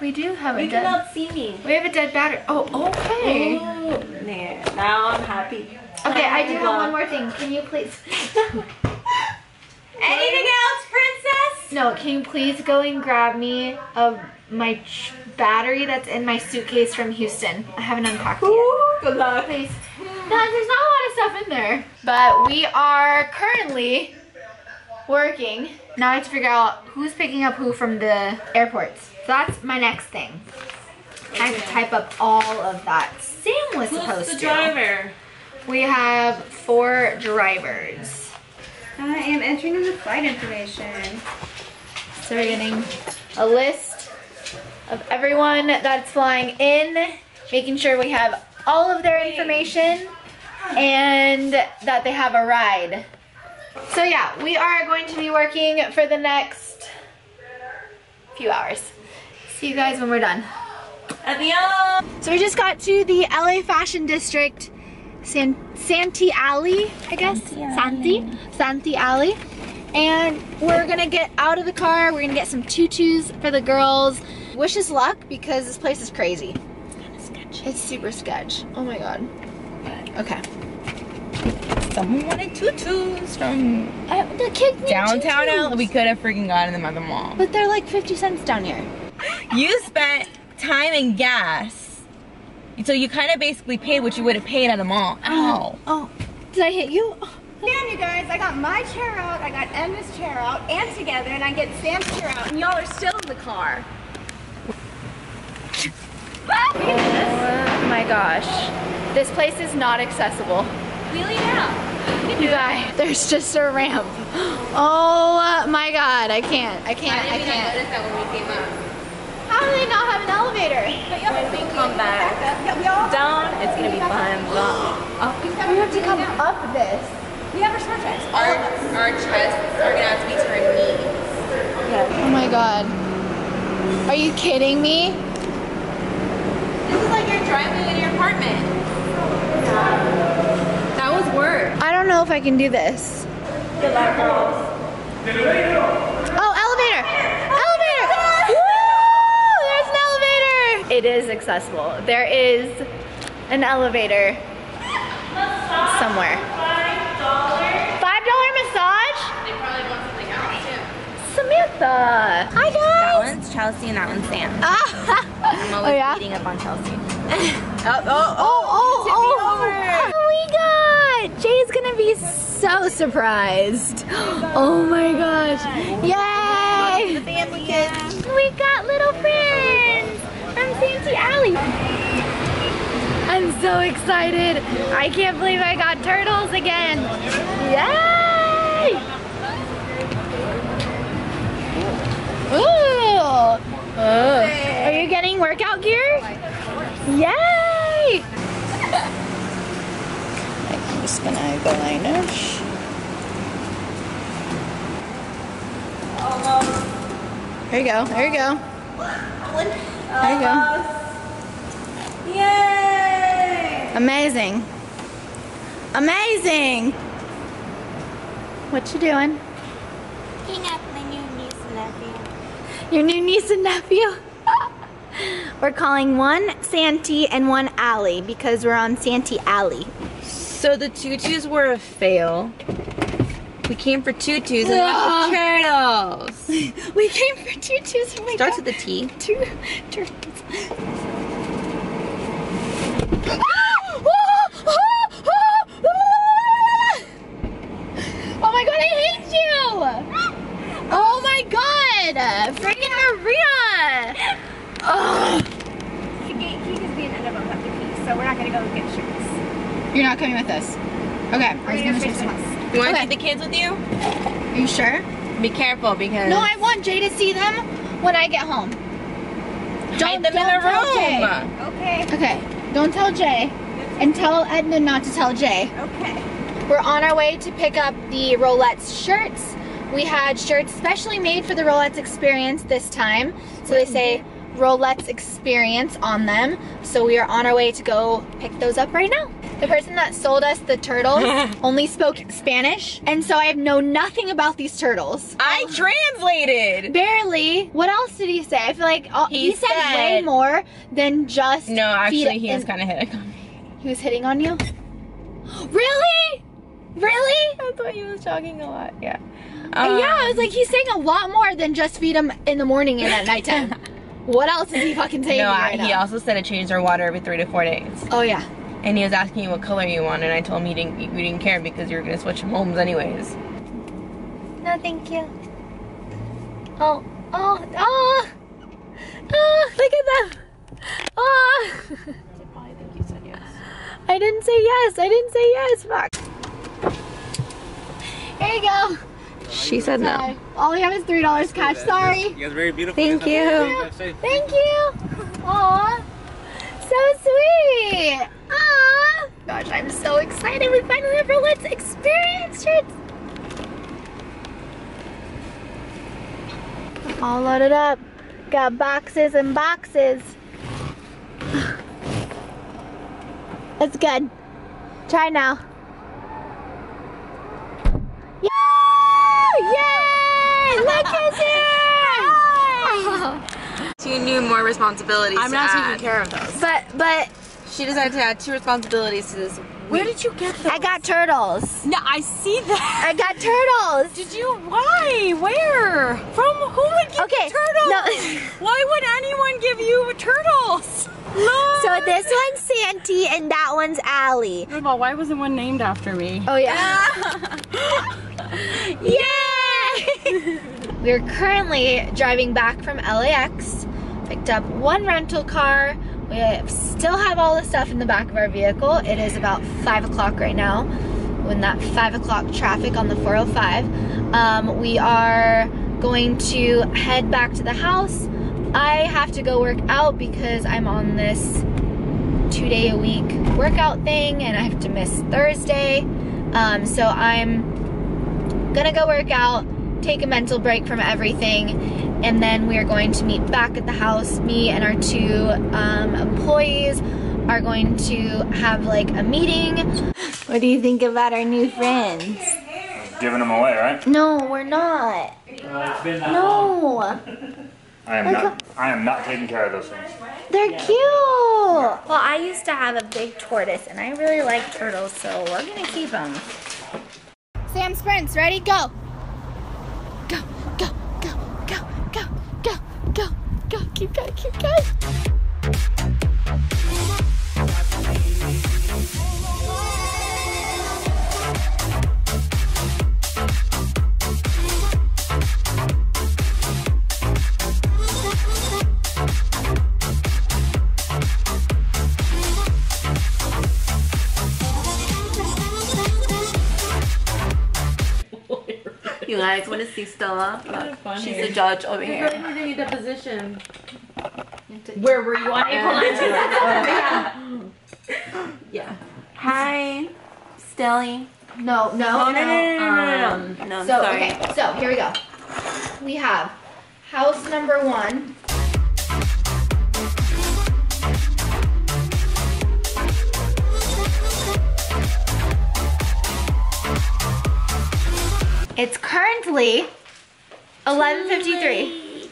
We do have a You dead. cannot see me. We have a dead battery. Oh, okay. Ooh, there. Now I'm happy. Okay, I do have one more thing. Can you please? Anything else, princess? No, can you please go and grab me a my battery that's in my suitcase from Houston? I haven't unpacked it yet. Ooh, good luck. Please. No, there's not a lot of stuff in there. But we are currently working. Now I have to figure out who's picking up who from the airports. So that's my next thing. I have to type up all of that. Sam was supposed Who's the to. driver? We have four drivers. I am entering in the flight information. So we're getting a list of everyone that's flying in, making sure we have all of their information and that they have a ride. So yeah, we are going to be working for the next few hours. See you guys when we're done. Adios. So we just got to the LA Fashion District, San Santee Alley, I guess. Santee, Santee Alley. And we're gonna get out of the car. We're gonna get some tutus for the girls. Wish us luck because this place is crazy. It's kinda sketchy. It's super sketch. Oh my god. Okay. Someone wanted tutus from I, the need downtown tutus. We could have freaking gotten them at the mall. But they're like 50 cents down here. You spent time and gas. So you kind of basically paid what you would have paid at a mall. Uh, oh. Ow. Oh, did I hit you? Damn, you guys, I got my chair out, I got Emma's chair out, and together, and I get Sam's chair out, and y'all are still in the car. Oh my gosh. This place is not accessible. Wheelie it out. You guys, there's just a ramp. Oh my god, I can't. I can't. I can't. that when we came up. How do they not have an elevator? When we come back down, it's gonna be fun. Up. Oh, we have to come up this. We have our smart checks. Our, our chests are gonna have to be to our knees. Oh my god. Are you kidding me? This is like you're driving in your apartment. That was work. I don't know if I can do this. Good luck, girls. Oh, elevator! Elevator! Woo! There's an elevator! It is accessible. There is an elevator somewhere. Five dollar massage? They probably want something else too. Samantha! Hi That guys! one's Chelsie and that one's Sam. Ah. I'm always oh yeah? beating up on Chelsie. Oh, oh, oh, oh my god! Jay's gonna be so surprised. Oh my gosh. Yay! We got little friends from Santee Alley. I'm so excited. I can't believe I got turtles again. Yay! Ooh! Oh. Are you getting workout gear? Yay! I'm just gonna go eyelash. There you go, there you go. There you go. Yay! Amazing. Amazing! What you doing? Picking up my new niece and nephew. Your new niece and nephew? we're calling one Santee and one Alley because we're on Santee Alley. So the tutus were a fail. We came for tutus and Ugh. for ah. turtles. We came for tutus. Oh my Starts God. with a T. Two turtles. Oh my god, I hate you! Oh my god! Freaking Maria! Ugh. The gatekeep is being end up have to pee, so we're not gonna go get shirts. You're not coming with us. Okay, We're gonna go straight to the bus. You want to Okay. take the kids with you? Are you sure? Be careful because No, I want Jay to see them when I get home. hide them in don't the tell Jay. room. Okay, Okay, don't tell Jay. And tell Edna not to tell Jay. okay. We're on our way to pick up the Rollettes shirts. We had shirts specially made for the Rollettes experience this time. So they say Rollettes experience on them. So we are on our way to go pick those up right now. The person that sold us the turtles only spoke Spanish, and so I know nothing about these turtles. I translated. Barely. What else did he say? I feel like all, he, He said, way more than just. No, actually, he was kind of hitting on me. He was hitting on you. Really? Really? I thought he was talking a lot. Yeah. Uh, yeah, I was like, he's saying a lot more than just feed him in the morning and at nighttime. what else is he fucking saying? No, right he now? also said to change their water every three to four days. Oh yeah. And he was asking you what color you want, and I told him you didn't, you didn't care because you were gonna switch homes anyways. No, thank you. Oh, oh, oh, oh! Look at them. Oh. probably think you said yes. I didn't say yes. I didn't say yes. Fuck. Here you go. She said no. All we have is three dollars cash. Sorry. You guys are very beautiful. Thank You guys have you. a good day. Thank you. Aw. So sweet. Aw. Gosh, I'm so excited. We finally have our Let's Experience shirts. All loaded up. Got boxes and boxes. That's good. Try now. Yay! Yay! Look who's here! Two new more responsibilities. I'm not taking care of those. But but She decided to add two responsibilities to this. Where did you get those? I got turtles. No, I see that. I got turtles. Did you? Why? Where? From who would give Okay, you turtles? no. Why would anyone give you turtles? Look. So this one's Santy and that one's Allie. Well, why wasn't one named after me? Oh yeah. Yay! We're currently driving back from LAX. Picked up one rental car. We still have all the stuff in the back of our vehicle. It is about five o'clock right now. When that five o'clock traffic on the 405. Um, we are going to head back to the house. I have to go work out because I'm on this two day a week workout thing and I have to miss Thursday. Um, so I'm gonna go work out, take a mental break from everything, and then we are going to meet back at the house. Me and our two um, employees are going to have like a meeting. What do you think about our new friends? Giving them away, right? No, we're not. No, I am not. I am not taking care of those things. they're cute. Well, I used to have a big tortoise, and I really like turtles, so we're gonna keep them. Sam sprints, ready, go. Go, go, go, go, go, go, go, go, keep going, keep going. You guys want to see Stella? Look, she's the judge over here. need a position. Where were you on April Yeah. Hi, Stelly. No, no, Oh, no, no, no, no, no, Um, no. No, So, sorry. okay, so here we go. We have house number one. It's currently 11:53,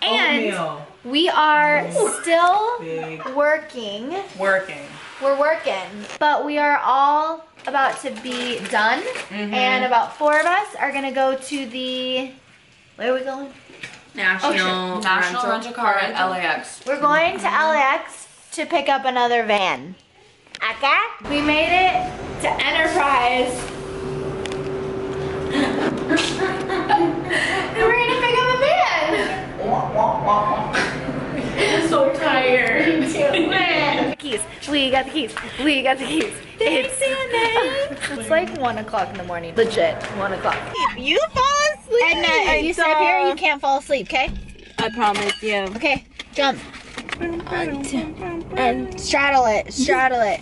and we are still working. Working. We're working, but we are all about to be done, mm-hmm. and about four of us are gonna go to the. Where are we going? National, National Rental Car at LAX. We're going to mm-hmm. LAX to pick up another van. Okay? We made it to Enterprise. and we're gonna pick up a van. I'm so tired. keys. We got the keys. We got the keys. Thanks, It's, it's like one o'clock in the morning. Legit, one o'clock. You fall asleep. Edna, you sit up here. You can't fall asleep. Okay? I promise you. Okay. Jump. And straddle it. Straddle it.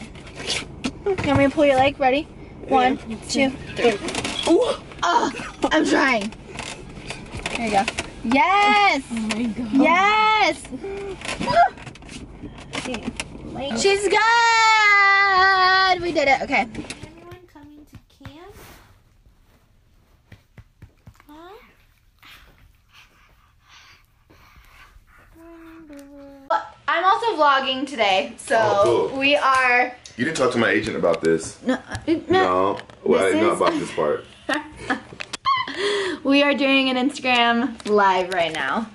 Can we pull your leg? Ready? One, two, three. Ooh. Oh, I'm trying. Here you go. Yes. Oh my god. Yes. She's good. We did did it. Okay. Anyone coming to camp? Huh? I'm also vlogging today, so Oh, cool. we are. You didn't talk to my agent about this. No, uh, no, No. Well, I This didn't know about this part. we are doing an Instagram live right now.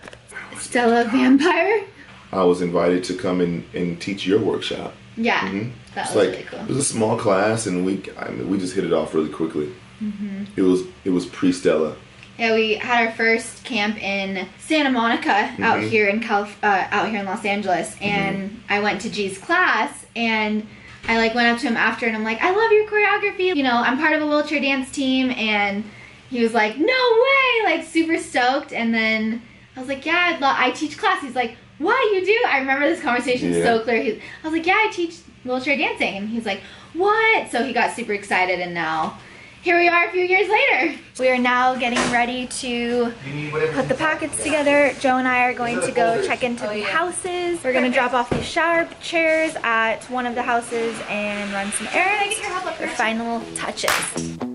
Stella Vampire. I was invited to come and, and teach your workshop. Yeah, Mhm. that was like really cool. it was a small class, and we I mean, we just hit it off really quickly. Mm-hmm. It was it was pre Stella. Yeah, we had our first camp in Santa Monica out Mhm. here in Calif- uh, out here in Los Angeles, and I went to G's class and. I like went up to him after and I'm like, I love your choreography. You know, I'm part of a wheelchair dance team and he was like, no way, like super stoked. And then I was like, yeah, I'd lo- I teach class. He's like, what you do? I remember this conversation Yeah. so clear. He, I was like, yeah, I teach wheelchair dancing. And he's like, what? So he got super excited and now here we are a few years later. We are now getting ready to put the packets together. Joe and I are going to go check into the houses. We're gonna drop off these shower chairs at one of the houses and run some errands for final touches.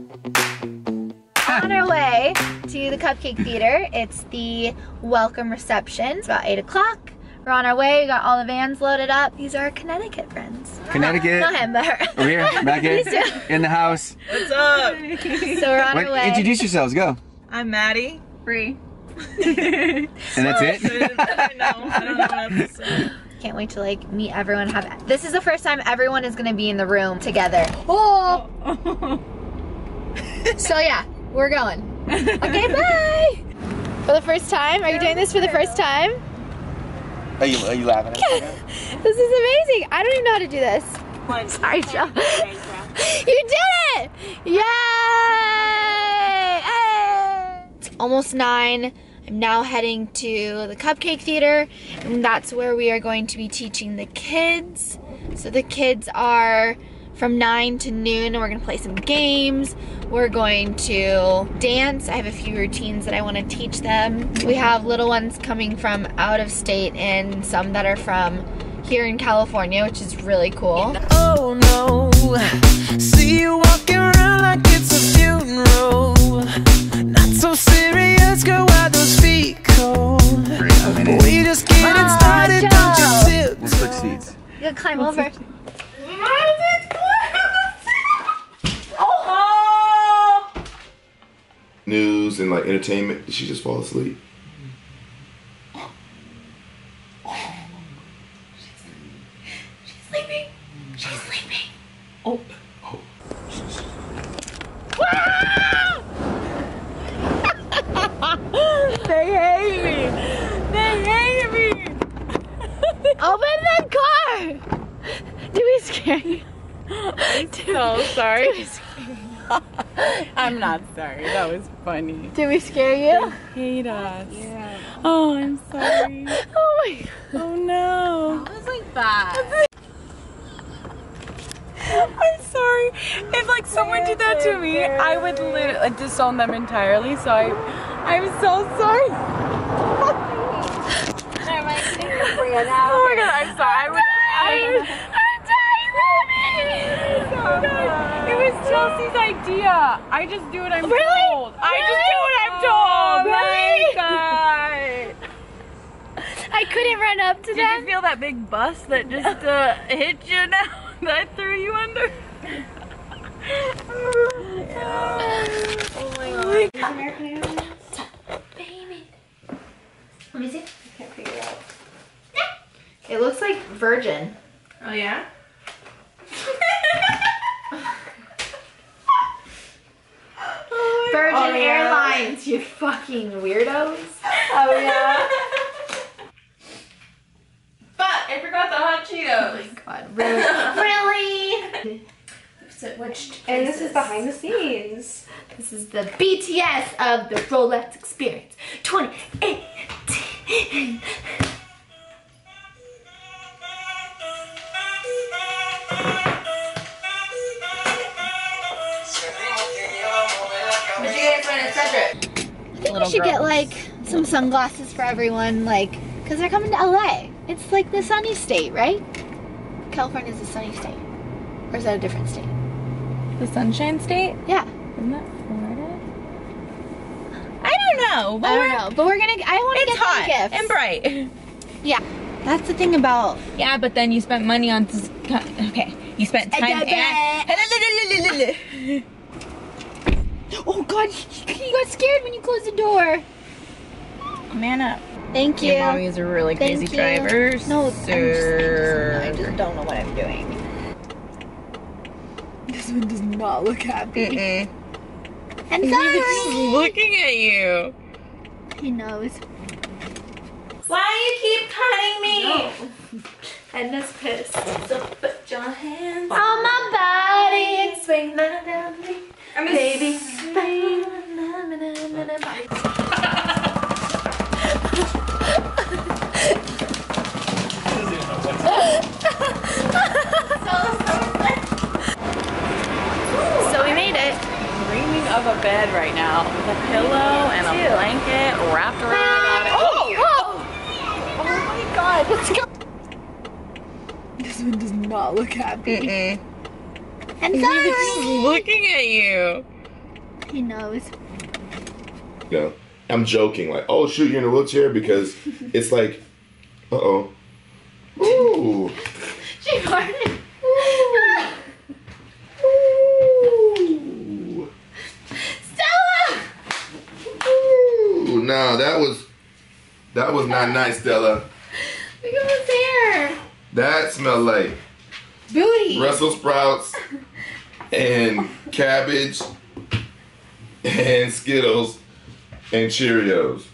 On our way to the Cupcake Theater, it's the welcome reception. It's about 8 o'clock. We're on our way, we got all the vans loaded up. These are our Connecticut friends. Connecticut. Not him, but her. Over here, back here, These two. in the house. What's up? So we're on What, our way. introduce yourselves, go. I'm Maddie. Free. And that's it? I know. I don't know what else to say. Can't wait to like meet everyone. Have this is the first time everyone is gonna be in the room together. Oh. so yeah, we're going. Okay, bye. For the first time, are you doing this for the first time? Are you, are you laughing at me? This is amazing. I don't even know how to do this. Sorry, Joe. you did it! Yay! Hey! It's almost nine. I'm now heading to the Cupcake Theater, and that's where we are going to be teaching the kids. So the kids are from 9 to noon, and we're going to play some games. We're going to dance. I have a few routines that I want to teach them. We have little ones coming from out of state and some that are from here in California, which is really cool. Oh no, see you walking around like it's a funeral. Not so serious, girl, why those feet cold? We just getting started, don't you sit We'll switch seats. You gotta climb over. News and like entertainment. She just fall asleep? Sleeping. She's sleeping. They hate me. They hate me. Open the car. Did we scare you? So sorry. I'm not sorry. That was funny. Did we scare you? Hate us. Yeah. Oh, I'm sorry. Oh my oh, god. Oh no. It was like that. I'm sorry. If like someone did that to me, I would literally uh, disown them entirely. So I, I'm so sorry. Oh my god, I'm sorry. I would. I, laughing. Oh god. It was Chelsie's idea. I just do what I'm Really? told. I just do what I'm told. Really? My god. I couldn't run up to Did them. you feel that big bus that just uh, hit you now? That threw you under? Oh my god! Oh my Let me see. I can't figure it out. It looks like Virgin. Oh yeah? Virgin Oh, yeah. Airlines, you fucking weirdos. Oh yeah. but I forgot the hot Cheetos. Oh my god, really? really? And this is behind the scenes. This is the BTS of the Rollettes Experience 2018. We should get like some sunglasses for everyone, like, because they're coming to LA. It's like the sunny state, right? California's a sunny state. Or is that a different state? The Sunshine State? Yeah. Isn't that Florida? I don't know. But I don't know, but we're gonna. I want to get hot gifts. and bright. Yeah, that's the thing about. Yeah, but then you spent money on. Okay, you spent time and. Oh God, you got scared when you closed the door. Man up. Thank you. Your mommy's a really crazy you. driver. No, I'm just, I sir. just don't know what I'm doing. This one does not look happy. Mm-mm. I'm He's sorry. looking at you. He knows. Why you keep cutting me? And this pissed. So put your hands On my body. and swing that down me. Baby, swing. So we made it. Dreaming of a bed right now with a pillow and a blanket wrapped around it. Oh! Oh! Oh my God! Let's go. This one does not look happy. Mm-mm. I'm He's sorry. looking at you. He knows. No, I'm joking, like, oh shoot, you're in a wheelchair because it's like, uh oh. Ooh. She farted. Stella! No, that was that was not nice, Stella. Look at his hair. That smelled like Booty. Brussels sprouts and cabbage and Skittles and Cheerios.